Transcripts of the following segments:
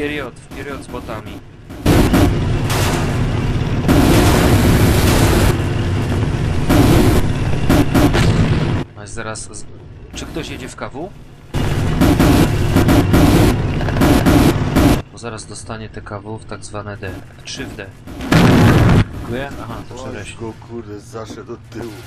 Wperiod, wperiod z botami. A zaraz... Czy ktoś jedzie w kawu? Bo zaraz dostanie te kawu w tak zwane D. 3 w D. Dziękuję. Aha, to Weź szereś. go kurde, zaszedł od tyłu.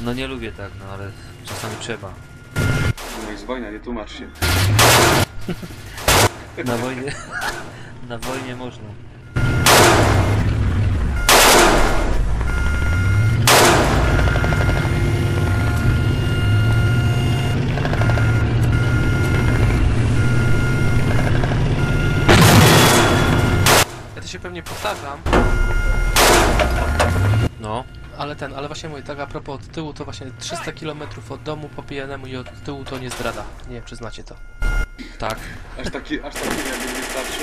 No nie lubię tak, no ale czasami trzeba. Jest wojna, nie tłumacz się. Na wojnie... Na wojnie można. Ja to się pewnie powtarzam, No. Ale ten, ale właśnie mówię, tak a propos od tyłu, to właśnie 300 km od domu po pijanemu i od tyłu to nie zdrada. Nie wiem, czy znacie to. Tak. Aż taki, aż taki jakby nie wystarczy.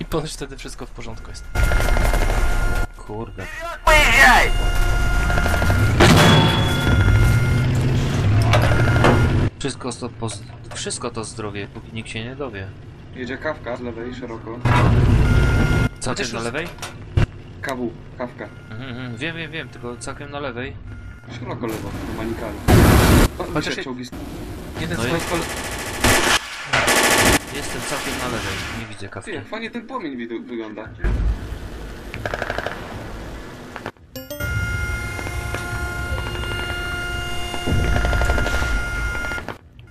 I ponoć wtedy wszystko w porządku jest. Kurde. Wszystko to, poz... Wszystko to zdrowie, póki nikt się nie dowie. Jedzie kawka z lewej, szeroko. Całkiem też na lewej? Kawu, kawka. Mhm, mhm, wiem, wiem, wiem, tylko całkiem na lewej. Szeroko lewo, do manikali. Chociaż je- czołgi... Jeden No moich kole... Jestem całkiem na lewej, nie widzę Ty, kawki. jak fajnie ten płomień widu- wygląda.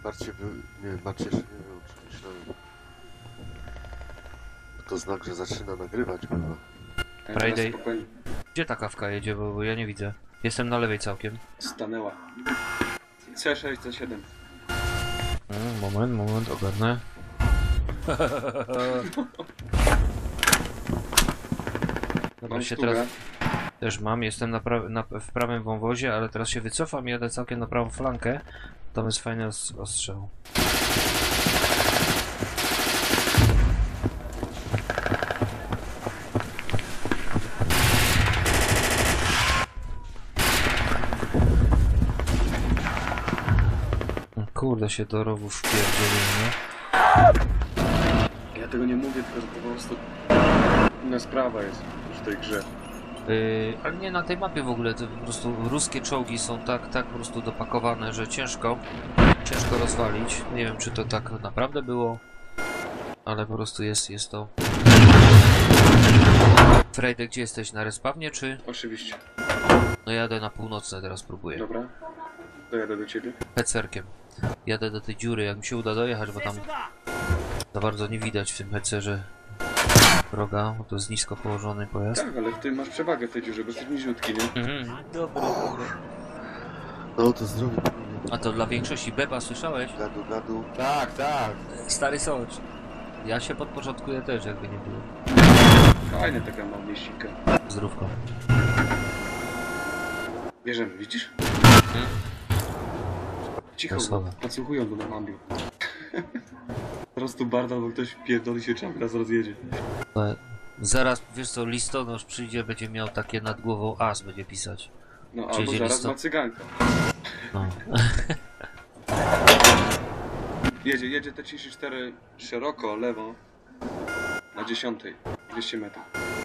Barcie wy... Nie, Barcie jeszcze nie wyłączył, myślałem. To znak, że zaczyna nagrywać chyba. Teraz Friday. spokojnie Gdzie ta kawka jedzie, bo, bo ja nie widzę. Jestem na lewej całkiem. stanęła. C6, C7. Mm, moment, moment, ogarnę. Dobra, Mam się teraz też mam, jestem na pra na, w prawym wąwozie, ale teraz się wycofam i jadę całkiem na prawą flankę. Tam jest fajny os ostrzał. Kurde się do rowów wpierdzieliłem, nie? Ja tego nie mówię, tylko że po prostu... Inna sprawa jest w tej grze. Yy, ale nie na tej mapie w ogóle, to po prostu ruskie czołgi są tak, tak po prostu dopakowane, że ciężko, ciężko rozwalić. Nie wiem, czy to tak naprawdę było, ale po prostu jest, jest to... Frejde, gdzie jesteś? Na respawnie, czy? Oczywiście. No jadę na północne, teraz próbuję. Dobra. Dojadę do ciebie. Hecerkiem. Jadę do tej dziury, jak mi się uda dojechać, bo tam za bardzo nie widać w tym hecerze wroga, bo to jest nisko położony pojazd. Tak, ale ty masz przewagę w tej dziurze, bo jesteś niziutki, nie? Mhm, dobra, dobra. No to zdrowie. A to dla większości Beba słyszałeś? Gadu, gadu. Tak, tak. Stary Socz. Ja się podporządkuję też, jakby nie było. Fajna taka mała mieścika. Zdrówko. Bierzemy, widzisz? Cicho, słabe. podsłuchują go na mambiu. Teraz tu Barda, bo ktoś pierdoli się czapka, zaraz jedzie. Ale zaraz, wiesz co, listonosz przyjdzie, będzie miał takie nad głową as, będzie pisać. No albo Przyjdzie zaraz listo- ma cyganka. No. Jedzie, jedzie T34 szeroko, lewo. Na dziesiątej. 200 metrów.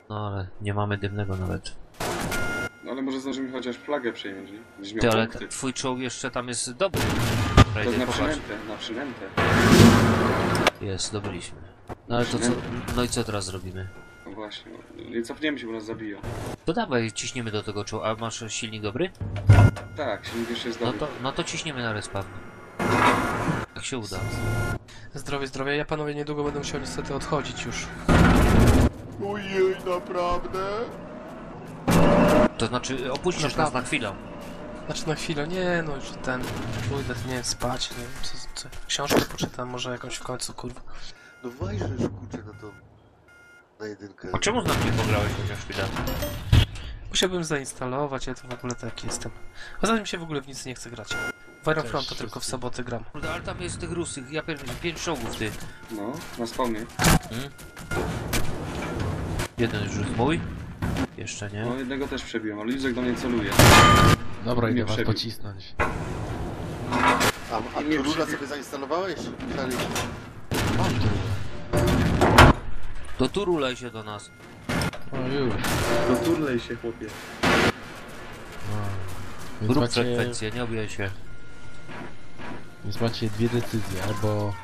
no ale nie mamy dymnego nawet. No ale może zdążymy chociaż flagę przejąć, nie? Będziesz miał Ty, ale punkty. twój czołg jeszcze tam jest dobry. To jest na popatrz. przynętę, na przynętę. Jest, zdobyliśmy. No ale to co, no i co teraz zrobimy? No właśnie, no, nie cofniemy się, bo nas zabiją. To dawaj, ciśniemy do tego czołgu. A masz silnik dobry? Tak, silnik jeszcze jest No dobry. to, no to ciśniemy na respawn. Jak się uda. Zdrowie, zdrowie. Ja panowie niedługo będę musiał niestety odchodzić już. Ojej, naprawdę? To znaczy, opuścisz nas na chwilę. Znaczy na chwilę, nie no już ten... Pójdę, nie wiem, spać, nie wiem, co, co, książkę poczytam, może jakąś w końcu, kurwa. No wajże już kurczę na to... Na jedynkę. A czemu z nami nie pograłeś chociaż chwilę? Musiałbym zainstalować, ja to w ogóle tak jestem. Poza tym się w ogóle w nic nie chce grać. W Iron Front to tylko w soboty gram. Kurde, ale tam jest tych rusych, ja pier... pięć czołgów, ty. No, na spawnie. Jeden już jest mój. Jeszcze nie. No jednego też przebiłem, ale Lizek do mnie celuje. Dobra, idę was przebił. pocisnąć. A, a tu przyjdzie. sobie zainstalowałeś? Mam tu. To tu rulej się do nas. O już. No turlej się, chłopie. Więc Rób macie, frekwencję, nie obijaj się. więc macie dwie decyzje. Albo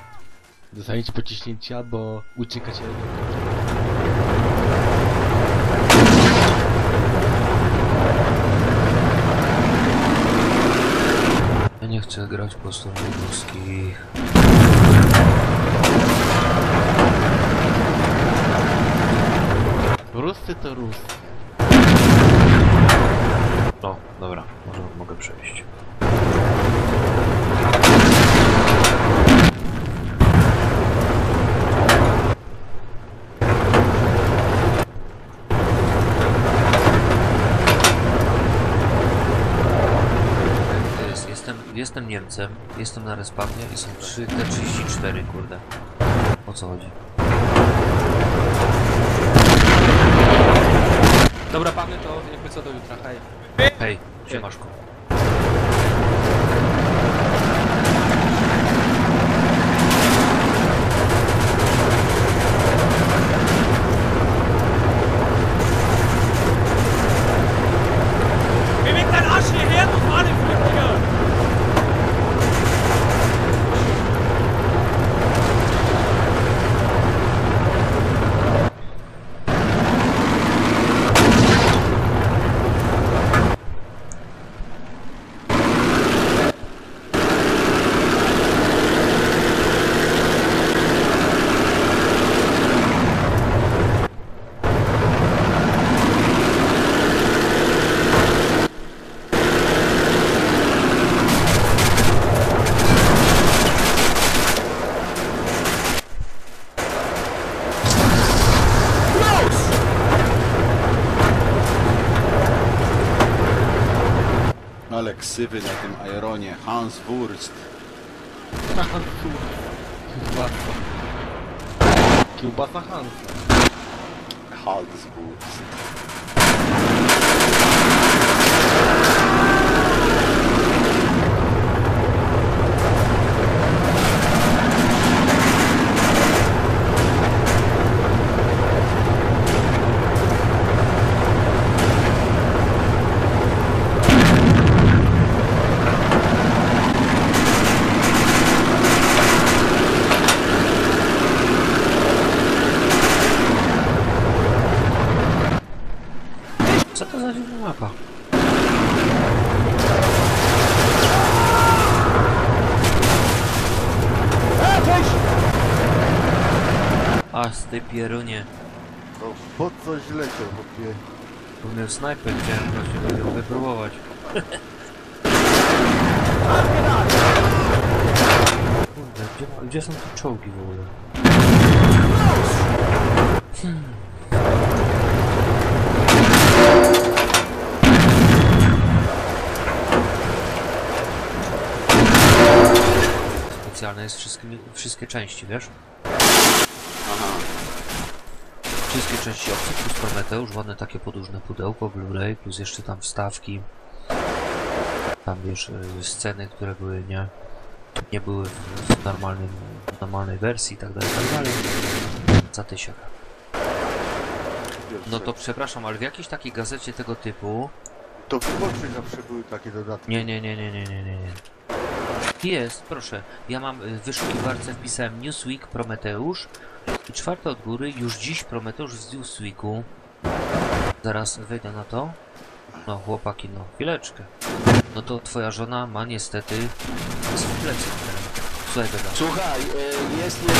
dostaniecie pociśnięcie, albo uciekacie do chcę grać po stronie ruskich. Ruscy to Ruscy. No, dobra, może mogę przejść. To Jest, jestem, Niemcem, jestem na respawnie i są 3 T34, kurde. O co chodzi? Dobra, pany, to jakby co do jutra, hej. Hej, siemaszku. Ale ksywy na tym Aeronie. Hans Wurst. Kiełbasa. Kiełbasa Hansa. Hans Wurst. Co to za dziwna mapa? A z tej pierunie. No, po coś leciał, chłopie. Pełny snajper, chciałem właśnie ją wypróbować. Kurde, gdzie, gdzie są te czołgi w ogóle? Specjalne jest wszystkie, wszystkie części, wiesz? Aha. Wszystkie części opcji plus Prometeusz, ładne takie podłużne pudełko Blu-ray, plus jeszcze tam wstawki. Tam wiesz, y, sceny, które były nie, nie były w, normalnym, w normalnej wersji i tak dalej, tak dalej. Za. Pierwsze. No to przepraszam, ale w jakiejś takiej gazecie tego typu To w Polsce zawsze były takie dodatki. Nie, nie, nie, nie, nie, nie, nie. nie. Jest, proszę. Ja mam y, w wyszukiwarce wpisałem Newsweek Prometeusz czwarte od góry, już dziś Prometeusz z Newsweeku. Zaraz wejdę na to. No chłopaki, no chwileczkę. No to twoja żona ma niestety z plecy. Słuchaj gadam. Słuchaj, e, jest nie...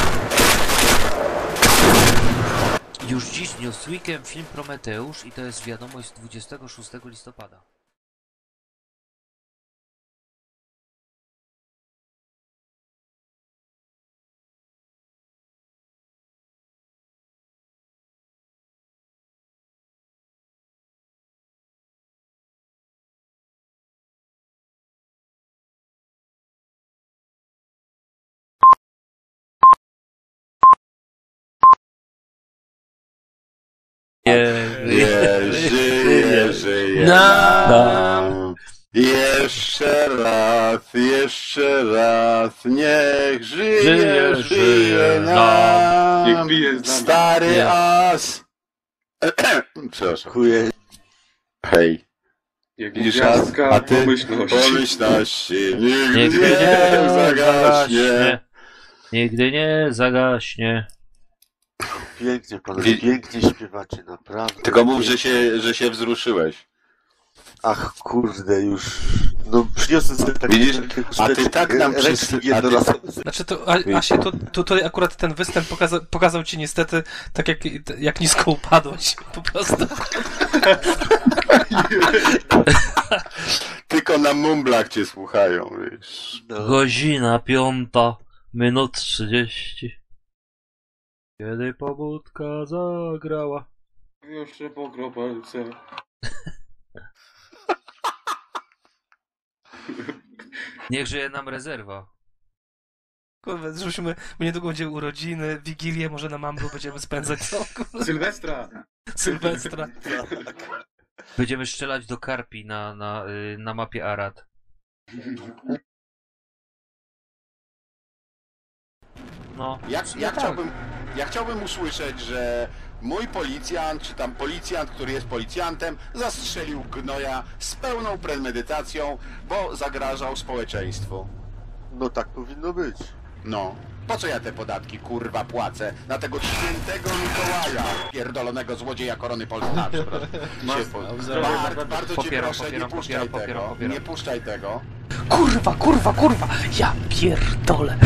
Już dziś Newsweekiem film Prometeusz i to jest wiadomość z 26 listopada. Nie, żyje, żyje Na- Jeszcze raz, jeszcze raz, niech żyje, Żyje, żyje, żyje nam, Niech bije z nami. stary Nie. as. Przepraszam. Dziękuję. Hej, Jak gwiazdka a ty? pomyślności. pomyślności nigdy Nigdy nie nie zagaśnie. zagaśnie. Nigdy nie zagaśnie. Pięknie, panowie, Wi- pięknie śpiewacie, naprawdę. Tylko mów, że się, że się wzruszyłeś. Ach, kurde, już. No, przyniosłem sobie takie... Widzisz? takie A ty tak nam ręcznik wszyscy- a ty- jednorazowy. Znaczy to, A- Asie, to, to tutaj akurat ten występ pokaza, pokazał ci niestety tak jak, jak nisko upadłeś po prostu. Tylko na mumblach cię słuchają, wiesz. No. Godzina piąta, minut trzydzieści. Kiedy pobudka zagrała. Jeszcze po kropelce. Niech żyje nam rezerwa. Kurwa, żebyśmy, bo niedługo będzie urodziny, wigilię, może na Mamblu będziemy spędzać? Kurwa, Sylwestra! Sylwestra. Będziemy strzelać do karpi na, na, y, na mapie Arad. No, Ja, ja, tak. chciałbym, ja chciałbym usłyszeć, że mój policjant, czy tam policjant, który jest policjantem, zastrzelił gnoja z pełną premedytacją, bo zagrażał społeczeństwu. no tak powinno być. No. Po co ja te podatki, kurwa, płacę na tego świętego Mikołaja, pierdolonego złodzieja korony Polski? A, przepraszam. Się po... Bart, bardzo cię Popieram, proszę, popieram, nie puszczaj popieram, tego. popieram, popieram. Nie puszczaj tego. Kurwa, kurwa, kurwa! Ja pierdolę!